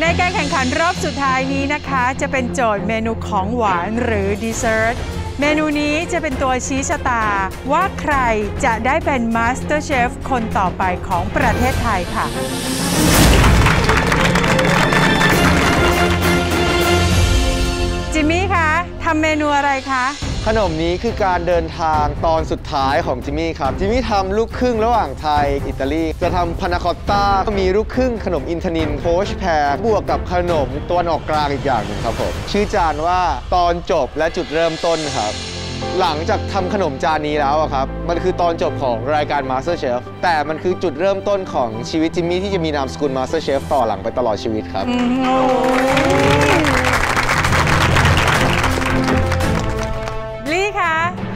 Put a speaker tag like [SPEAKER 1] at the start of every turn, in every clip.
[SPEAKER 1] ในการแข่งขันรอบสุดท้ายนี้นะคะ จะเป็นโจทย์เมนูของหวานหรือ dessert เมนูนี้จะเป็นตัวชี้ชะตา ว่าใครจะได้เป็นมาสเตอร์เชฟคนต่อไปของประเทศไทยค่ะ จิมมี่คะทำเมนูอะไรคะ
[SPEAKER 2] ขนมนี้คือการเดินทางตอนสุดท้ายของจิมมี่ครับจิมมี่ทำลูกครึ่งระหว่างไทย อิตาลี จะทำ panna cottaมีลูกครึ่งขนมอินทนินโพชแพรบวกกับขนมตัวนออกกลางอีกอย่างหนึ่งครับผมชื่อจานว่าตอนจบและจุดเริ่มต้นครับหลังจากทำขนมจานนี้แล้วครับ มันคือตอนจบของรายการ Master Chef แต่มันคือจุดเริ่มต้นของชีวิตจิมมี่ที่จะมีนามสกุล Master Chef ต่อหลังไปตลอดชีวิตครับ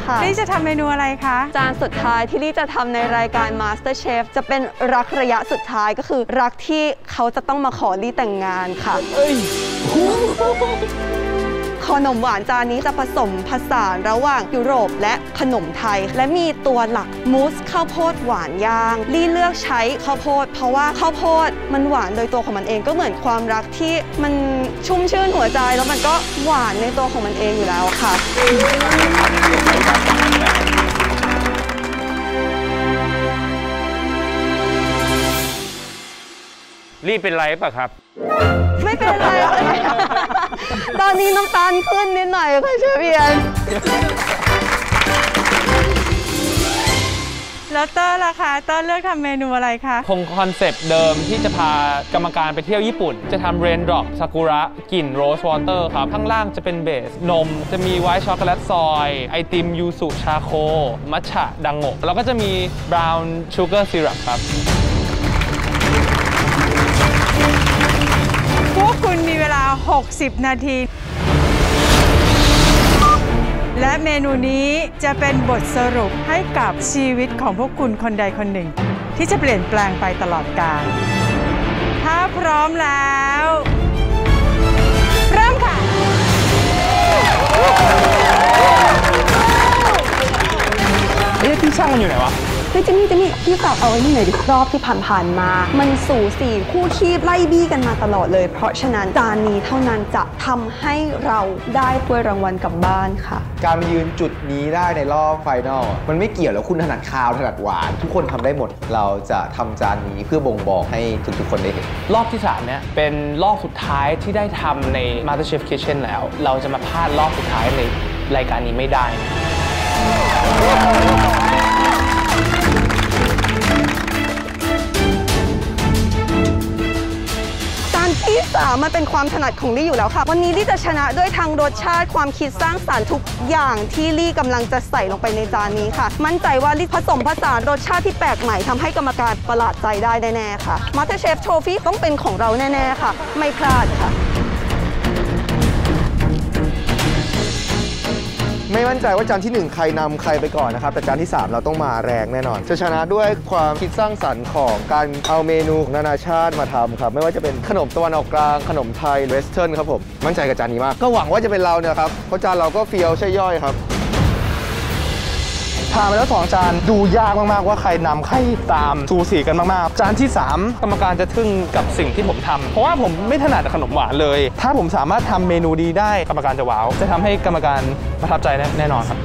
[SPEAKER 1] ค่ะลี่จะทำเมนูอะไรคะ
[SPEAKER 3] จานสุดท้ายที่ลี่จะทำในรายการ Master Chef จะเป็นรักระยะสุดท้ายก็คือรักที่เขาจะต้องมาขอลี่แต่งงานค่ะขนมหวานจานนี้จะผสมผสานระหว่างยุโรปและขนมไทย และมีตัวหลักมูสข้าวโพดหวานย่างลี่เลือกใช้ข้าวโพด เพราะว่าข้าวโพดมันหวานโดยตัวของมันเองก็เหมือนความรักที่มันชุ่มชื่นหัวใจแล้วมันก็หวานในตัวของมันเองอยู่แล้วค่ะ
[SPEAKER 4] รีบเป็นไรป่ะครับ
[SPEAKER 3] ไม่เป็นไรค่ะตอนนี้น้ำตาขึ้นนิดหน่อยค่ะเชฟเอียน
[SPEAKER 1] แล้วเตอร์ล่ะคะเตอร์เลือกทำเมนูอะไรคะ
[SPEAKER 5] คง concept เดิมที่จะพากรรมการไปเที่ยวญี่ปุ่น จะทำ raindrop ซากุระกลิ่น rose water ครับ ข้างล่างจะเป็น base นม จะมี white chocolate soil ไอติมยูซุ charcoal มัทฉะดังโงะแล้วก็จะมีbrown sugar syrup ครับ
[SPEAKER 1] พวกคุณมีเวลา 60 นาที และเมนูนี้จะเป็นบทสรุปให้กับชีวิตของพวกคุณคนใดคนหนึ่ง ที่จะเปลี่ยนแปลงไปตลอดกาลถ้าพร้อมแล้ว เริ่มค่ะ
[SPEAKER 5] เอ๊ะที่ช่างมันอยู่ไหนวะ
[SPEAKER 3] ฮ้ยจิมมี่จิมมี่พี่ฝากเอาไว้นี่หน่อยดิรอบที่ผ่านๆมา มันสู่สี่คู่คีบไล่บี้กันมาตลอดเลย เพราะฉะนั้นจานนี้เท่านั้นจะทำให้เราได้ถ้วยรางวัลกลับบ้านค่ะ
[SPEAKER 2] การมายืนจุดนี้ได้ในรอบไฟนอลอะมันไม่เกี่ยวแล้วคุณถนัดคาวถนัดหวาน ทุกคนทำได้หมดเราจะทำจานนี้เพื่อบ่งบอกให้ทุกๆคนได้เห็น
[SPEAKER 5] รอบที่3เนี่ยเป็นรอบสุดท้ายที่ได้ทำใน MasterChef Kitchen แล้ว เราจะมาพลาดรอบสุดท้ายในรายการนี้ไม่ได้นะ
[SPEAKER 3] มันเป็นความถนัดของลี่อยู่แล้วค่ะ วันนี้ลี่จะชนะด้วยทางรสชาติความคิดสร้างสรรค์ทุกอย่างที่ลี่กำลังจะใส่ลงไปในจานนี้ค่ะ มั่นใจว่าลี่ผสมผสานรสชาติที่แปลกใหม่ทำให้กรรมการประหลาดใจได้แน่ๆค่ะมาสเตอร์เชฟโชฟี่ต้องเป็นของเราแน่ๆค่ะ ไม่พลาดค่ะ
[SPEAKER 2] ไม่มั่นใจว่าจานทีหนึ่1 ใครนำใครไปก่อนนะครับ แต่จานที่ 3 เราต้องมาแรงแน่นอน จะชนะด้วยความคิดสร้างสรรค์ของการเอาเมนูของนานาชาติมาทำครับ ไม่ว่าจะเป็นขนมตะวันออกกลาง ขนมไทยเวสเทิร์นครับผม มั่นใจกับจานนี้มาก ก็หวังว่าจะเป็นเราเนี่ยครับ เพราะจานเราก็เฟี้ยวใช่ย่อยครับ
[SPEAKER 6] ทานไปแล้วสองจานดูยากมากๆว่าใครนำใครตามสูสีกันมากๆ จานที่ 3
[SPEAKER 5] กรรมการจะทึ่งกับสิ่งที่ผมทำเพราะว่าผมไม่ถนัดขนมหวานเลย
[SPEAKER 6] ถ้าผมสามารถทำเมนูดีได้
[SPEAKER 5] กรรมการจะว้าว จะทำให้กรรมการประทับใจแน่นอนครับ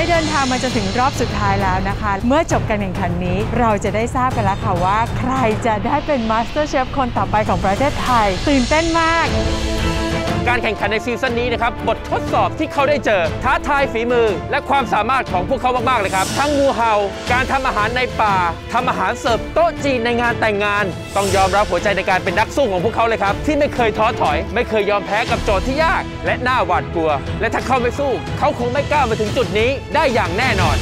[SPEAKER 1] ได้เดินทางมาจนถึงรอบสุดท้ายแล้วนะคะ เมื่อจบการแข่งขันนี้ เราจะได้ทราบกันแล้วค่ะว่า ใครจะได้เป็นมาสเตอร์เชฟคนต่อไปของประเทศไทย ตื่นเต้นมาก
[SPEAKER 4] การแข่งขันในซีซั่นนี้นะครับ บททดสอบที่เขาได้เจอ ท้าทายฝีมือ และความสามารถของพวกเขามาก ๆ เลยครับ ทั้งงูเห่า การทำอาหารในป่าทำอาหารเสิร์ฟโต๊ะจีนในงานแต่งงาน ต้องยอมรับหัวใจในการเป็นนักสู้ของพวกเขาเลยครับ ที่ไม่เคยท้อถอย ไม่เคยยอมแพ้กับโจทย์ที่ยาก และน่าหวาดกลัว และถ้าเขาไม่สู้ เขาคงไม่กล้ามาถึงจุดนี้ได้อย่างแน่นอน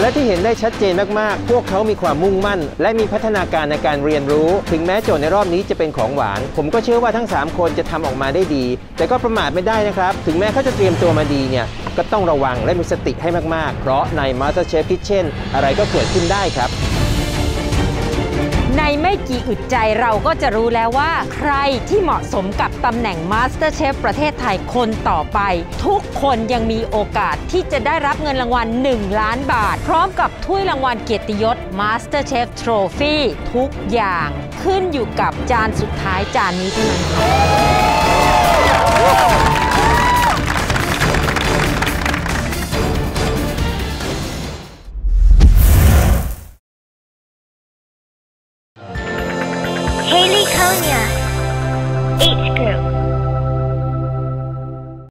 [SPEAKER 7] และที่เห็นได้ชัดเจนมากๆ พวกเขามีความมุ่งมั่น และมีพัฒนาการในการเรียนรู้ ถึงแม้โจทย์ในรอบนี้จะเป็นของหวาน ผมก็เชื่อว่าทั้ง 3 คนจะทำออกมาได้ดี แต่ก็ประมาทไม่ได้นะครับ ถึงแม้เขาจะเตรียมตัวมาดีเนี่ย ก็ต้องระวังและมีสติให้มากๆ เพราะใน MasterChef Kitchen อะไรก็เกิดขึ้นได้ครับ
[SPEAKER 8] ในไม่กี่อึดใจเราก็จะรู้แล้วว่า ใครที่เหมาะสมกับตำแหน่ง Master Chef ประเทศไทยคนต่อไป ทุกคนยังมีโอกาสที่จะได้รับเงินรางวัล 1 ล้านบาท พร้อมกับถ้วยรางวัลเกียรติยศ Master Chef Trophy ทุกอย่างขึ้นอยู่กับจานสุดท้ายจานนี้เท่านั้น ค่ะ
[SPEAKER 9] Haley Konya.